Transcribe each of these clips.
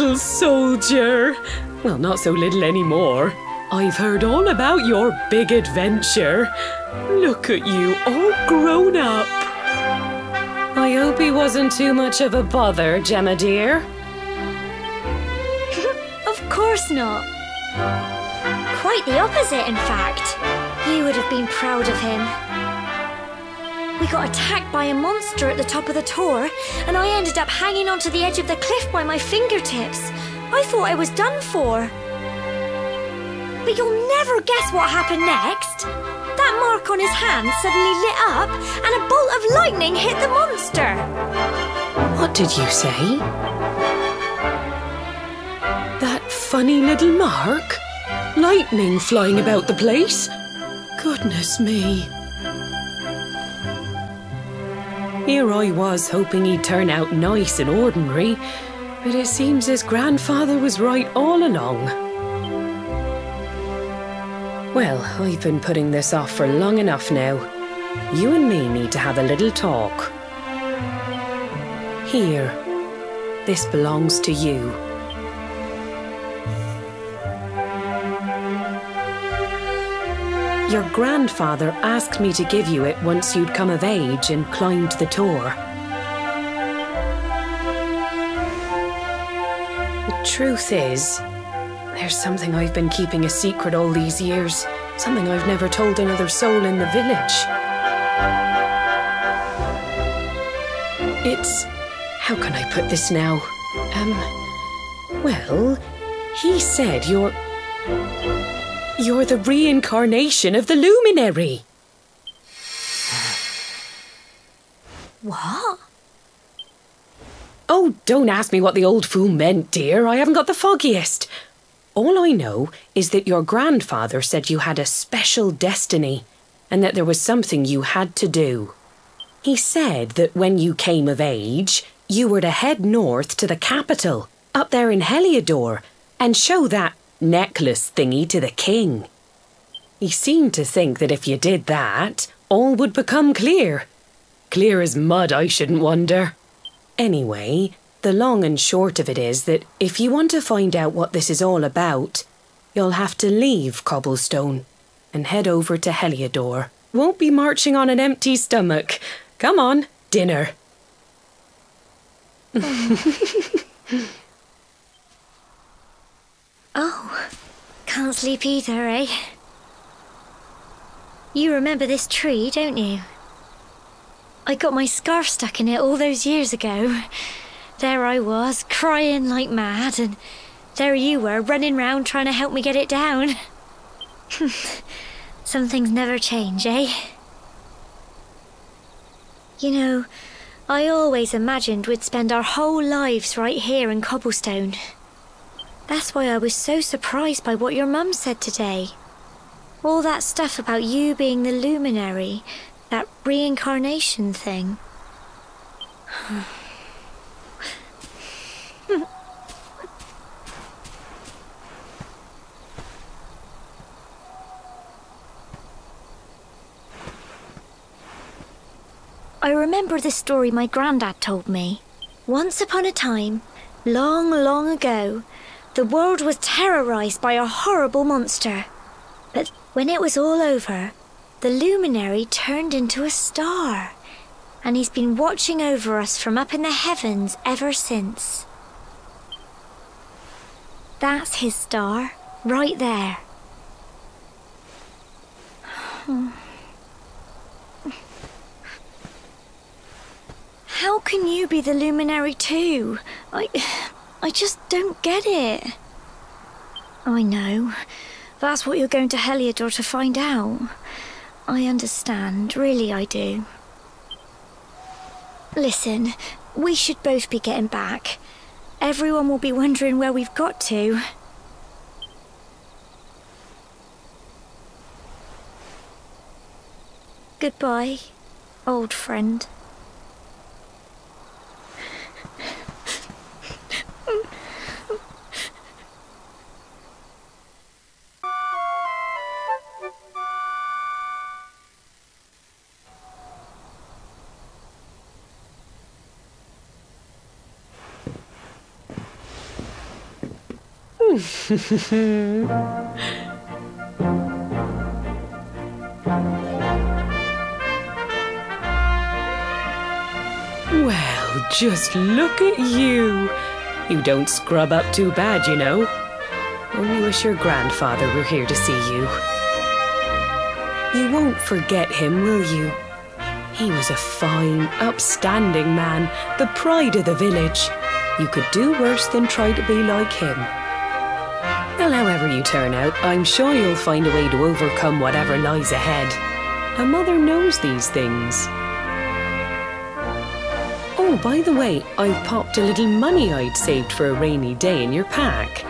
little soldier. Well, not so little anymore. I've heard all about your big adventure. Look at you, all grown up. I hope he wasn't too much of a bother, Gemma dear. of course not. Quite the opposite, in fact. You would have been proud of him. We got attacked by a monster at the top of the Tor, and I ended up hanging onto the edge of the cliff by my fingertips. I thought I was done for. But you'll never guess what happened next. That mark on his hand suddenly lit up, and a bolt of lightning hit the monster. What did you say? That funny little mark? Lightning flying about the place? Goodness me. Here I was hoping he'd turn out nice and ordinary, but it seems his grandfather was right all along. Well, I've been putting this off for long enough now. You and me need to have a little talk. Here. This belongs to you. Your grandfather asked me to give you it once you'd come of age and climbed the Tor. The truth is, there's something I've been keeping a secret all these years. Something I've never told another soul in the village. It's... How can I put this now? Um... Well, he said you're... You're the reincarnation of the luminary. What? Oh, don't ask me what the old fool meant, dear. I haven't got the foggiest. All I know is that your grandfather said you had a special destiny and that there was something you had to do. He said that when you came of age, you were to head north to the capital, up there in Heliodor, and show that necklace thingy to the king. He seemed to think that if you did that, all would become clear. Clear as mud, I shouldn't wonder. Anyway, the long and short of it is that if you want to find out what this is all about, you'll have to leave Cobblestone and head over to Heliodor. Won't be marching on an empty stomach. Come on, dinner. oh, can't sleep either, eh? You remember this tree, don't you? I got my scarf stuck in it all those years ago. There I was, crying like mad, and there you were, running round trying to help me get it down. Some things never change, eh? You know, I always imagined we'd spend our whole lives right here in Cobblestone. That's why I was so surprised by what your mum said today. All that stuff about you being the luminary, that reincarnation thing. I remember the story my granddad told me. Once upon a time, long, long ago, the world was terrorized by a horrible monster. But when it was all over, the luminary turned into a star. And he's been watching over us from up in the heavens ever since. That's his star, right there. How can you be the luminary too? I... I just don't get it. I know. That's what you're going to Heliodor to find out. I understand, really I do. Listen, we should both be getting back. Everyone will be wondering where we've got to. Goodbye, old friend. well, just look at you. You don't scrub up too bad, you know. Only wish your grandfather were here to see you. You won't forget him, will you? He was a fine, upstanding man, the pride of the village. You could do worse than try to be like him. Well, however you turn out, I'm sure you'll find a way to overcome whatever lies ahead. A mother knows these things. Oh, by the way, I've popped a little money I'd saved for a rainy day in your pack.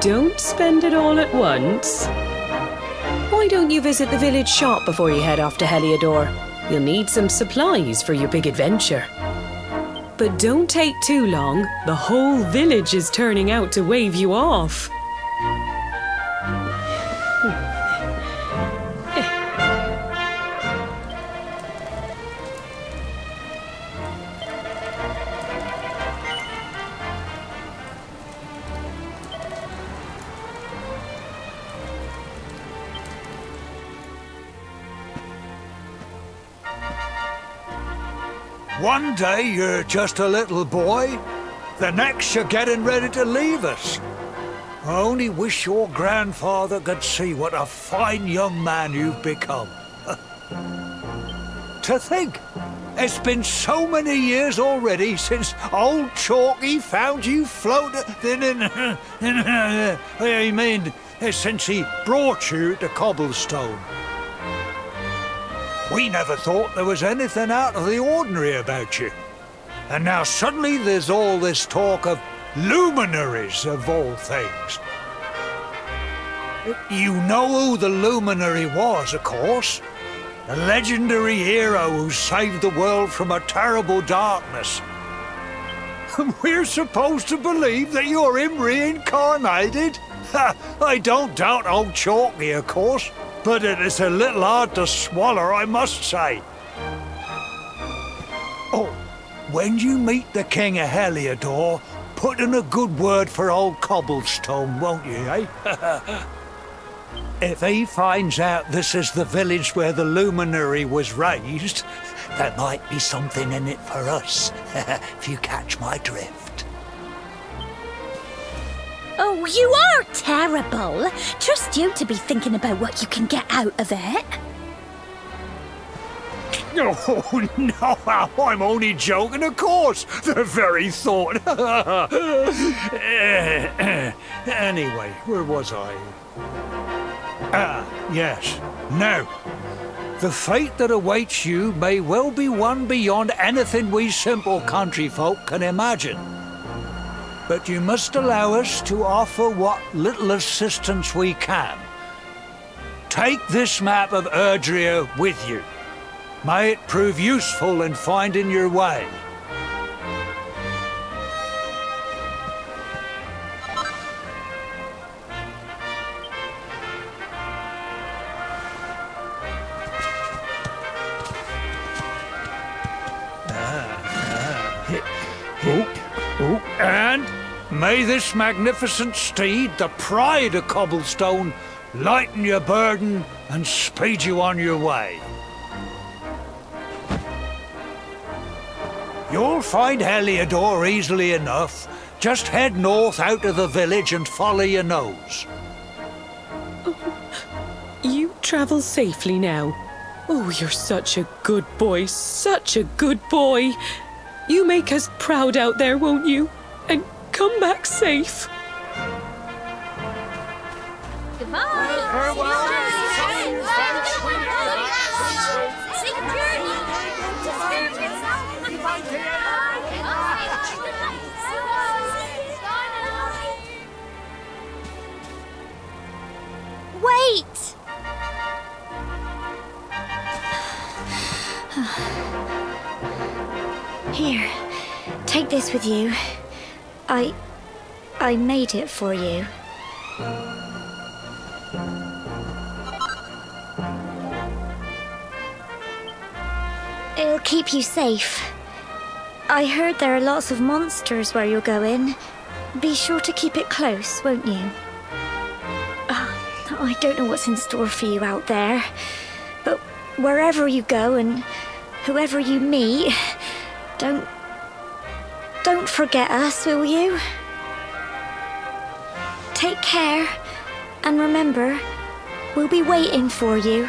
Don't spend it all at once. Why don't you visit the village shop before you head off to Heliodor? You'll need some supplies for your big adventure. But don't take too long. The whole village is turning out to wave you off. Day you're just a little boy, the next you're getting ready to leave us. I only wish your grandfather could see what a fine young man you've become. to think, it's been so many years already since old Chalky found you floating in, I mean, since he brought you to Cobblestone. We never thought there was anything out of the ordinary about you. And now suddenly there's all this talk of luminaries of all things. You know who the luminary was, of course. The legendary hero who saved the world from a terrible darkness. And we're supposed to believe that you're him reincarnated? I don't doubt old Chalky, of course but it is a little hard to swallow, I must say. Oh, when you meet the King of Heliodor, put in a good word for old Cobblestone, won't you, eh? if he finds out this is the village where the luminary was raised, there might be something in it for us, if you catch my drift. Oh, you are terrible. Trust you to be thinking about what you can get out of it. Oh, no, I'm only joking, of course. The very thought. anyway, where was I? Ah, yes. Now, the fate that awaits you may well be one beyond anything we simple country folk can imagine but you must allow us to offer what little assistance we can. Take this map of Erdrea with you. May it prove useful in finding your way. May this magnificent steed, the pride of Cobblestone, lighten your burden and speed you on your way. You'll find Heliodor easily enough. Just head north out of the village and follow your nose. Oh, you travel safely now. Oh, you're such a good boy, such a good boy. You make us proud out there, won't you? Come back safe. Goodbye. Wait! Here, take this with you. I... I made it for you. It'll keep you safe. I heard there are lots of monsters where you're going. be sure to keep it close, won't you? Uh, I don't know what's in store for you out there, but wherever you go and whoever you meet. Don't forget us, will you? Take care, and remember, we'll be waiting for you.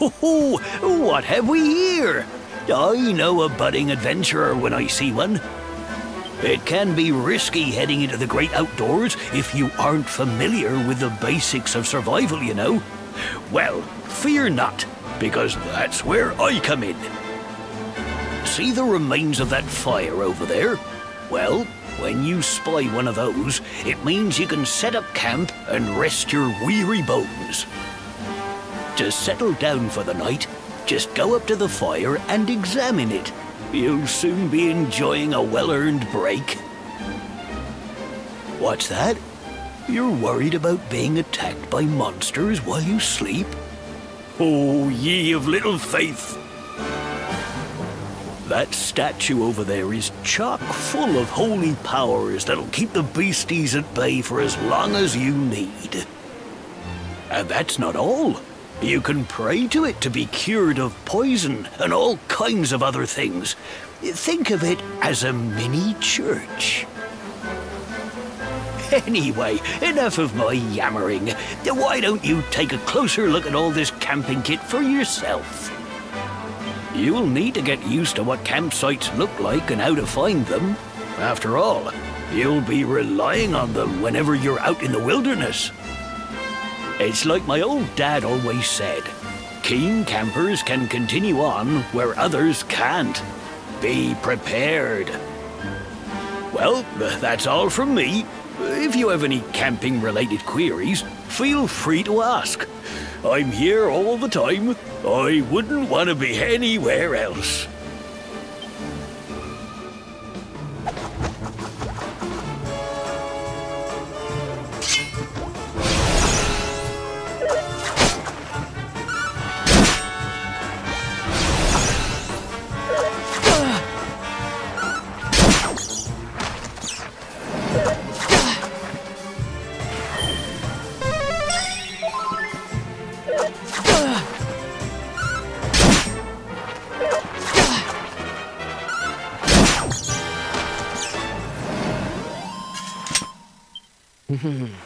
Oh, what have we here? I know a budding adventurer when I see one. It can be risky heading into the great outdoors if you aren't familiar with the basics of survival, you know. Well, fear not, because that's where I come in. See the remains of that fire over there? Well, when you spy one of those, it means you can set up camp and rest your weary bones. To settle down for the night, just go up to the fire and examine it. You'll soon be enjoying a well-earned break. What's that? You're worried about being attacked by monsters while you sleep? Oh, ye of little faith! That statue over there is chock full of holy powers that'll keep the beasties at bay for as long as you need. And that's not all. You can pray to it to be cured of poison and all kinds of other things. Think of it as a mini church. Anyway, enough of my yammering. Why don't you take a closer look at all this camping kit for yourself? You'll need to get used to what campsites look like and how to find them. After all, you'll be relying on them whenever you're out in the wilderness. It's like my old dad always said keen campers can continue on where others can't. Be prepared. Well, that's all from me. If you have any camping related queries, feel free to ask. I'm here all the time. I wouldn't want to be anywhere else. Mm-hmm.